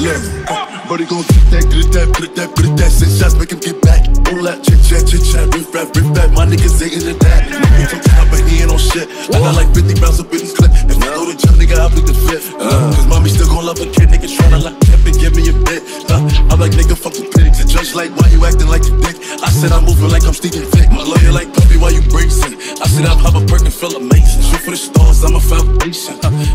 left. But he gon' get that, get that, get that, get that. Six shots, make him get back. All that chit chat, chit chat, riff rap, riff rap. My niggas ain't into that. Nigga on top, but he ain't on shit. I got like 50 rounds up in his clip. If I know the jump, nigga, I'll be the fifth. Uh, Cause mommy still gon' love a kid, nigga tryna like tip and give me a bit. Uh, I'm like, nigga, fuck the pity. The judge like, why you acting like a dick? I said I'm moving like I'm Steven Vick. My lawyer like, puppy, why you bracing? I said I'm have a perk and feel amazing. Shoot for the stars, I'm a foundation. Uh.